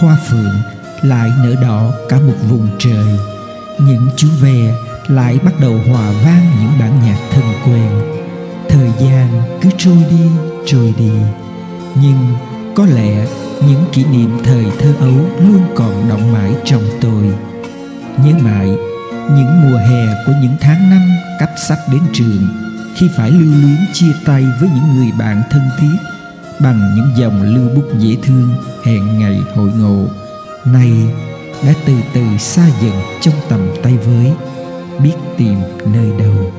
hoa phượng lại nở đỏ cả một vùng trời. Những chú ve lại bắt đầu hòa vang những bản nhạc thân quen. Thời gian cứ trôi đi trôi đi. Nhưng có lẽ những kỷ niệm thời thơ ấu luôn còn động mãi trong tôi. Nhớ mãi, những mùa hè của những tháng năm cắp sách đến trường, khi phải lưu luyến chia tay với những người bạn thân thiết bằng những dòng lưu bút dễ thương hẹn ngày hội ngộ. Nay đã từ từ xa dần trong tầm tay với, biết tìm nơi đâu.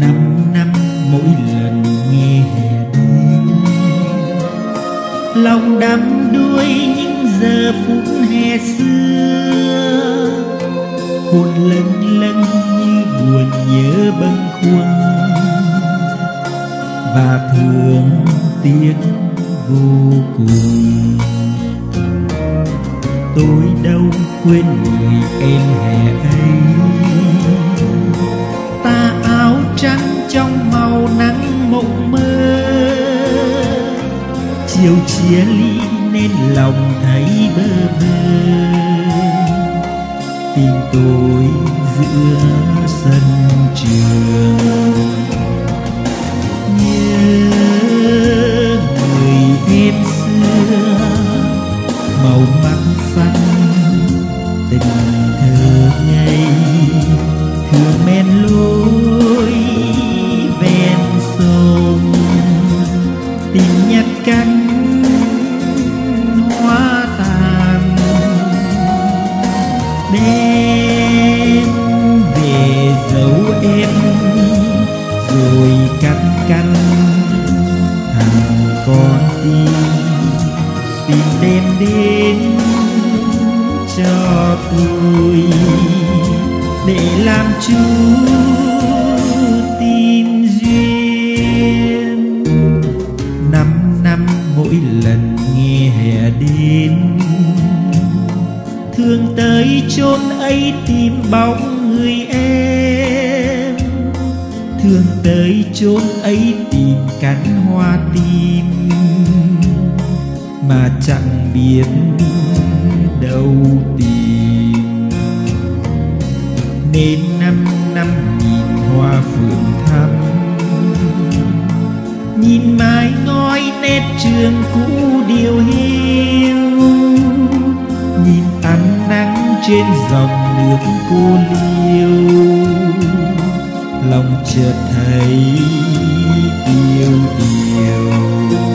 Năm năm mỗi lần nghe hè đến lòng đắm đuối những giờ phút hè xưa hồn lâng lâng như buồn nhớ bâng khuâng. Và thương tiếc vô cùng. Tôi đâu quên người em hè ấy. Ta áo trắng trong màu nắng mộng mơ. Chiều chia ly nên lòng thấy bơ vơ tối tôi giữa sân trường. Thằng con tim tìm đêm đến cho tôi để làm chú tin duyên. Năm năm mỗi lần nghe hè đến, thương tới chốn ấy tìm bóng người em thương tới chốn ấy tìm cánh hoa tim mà chẳng biết đâu tìm. Nên năm năm nhìn hoa phượng thắm, nhìn mái ngói nét trường cũ điều hiu, nhìn ánh nắng trên dòng nước cô liêu lòng chợt thấy yêu yêu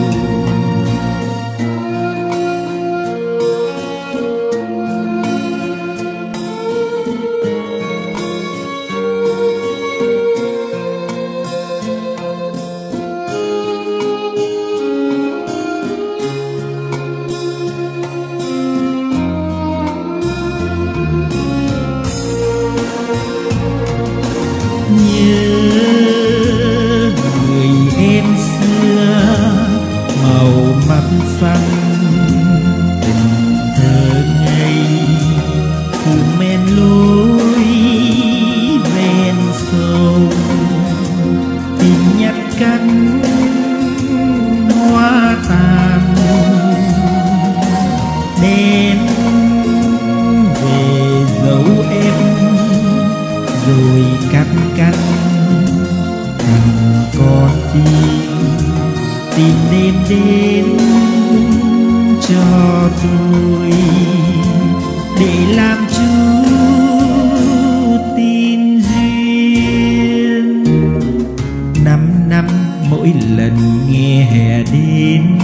nhặt cánh hoa tàn. Đến về dấu em, rồi cắt cắt thành con tim. Tìm đêm đến cho tôi. Mỗi lần nghe hè đến.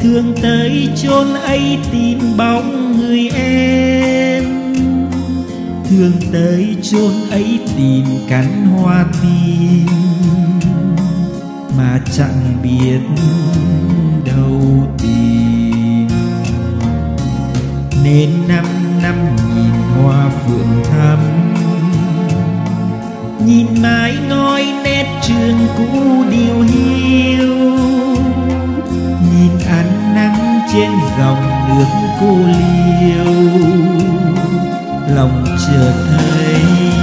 Thương tới chốn ấy tìm bóng người em. Thương tới chốn ấy tìm cánh hoa tim. Mà chẳng biết đâu tìm. Nên năm năm nhìn hoa phượng thắm nhìn mái ngói nét trường cũ điều hiu. Nhìn ánh nắng trên dòng nước cô liêu. Lòng chợt thấy